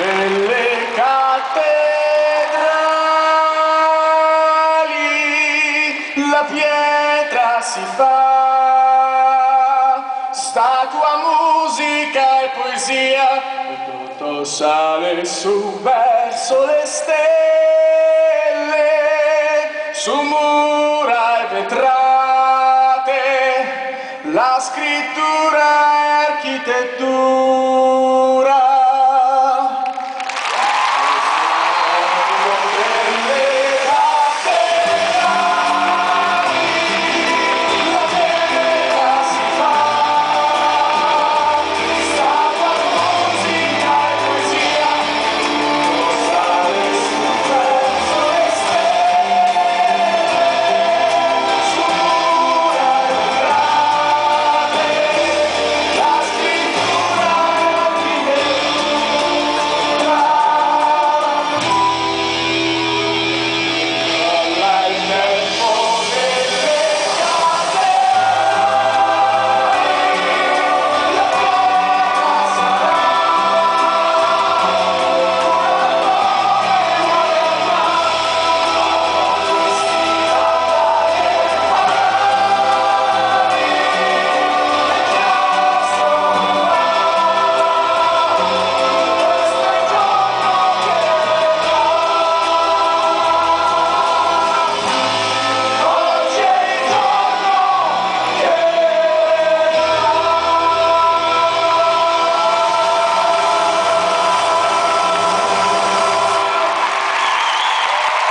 delle cattedrali la pietra si fa statua, musica e poesia e tutto sale su verso le stelle su mura e vetrate la scrittura e architettura.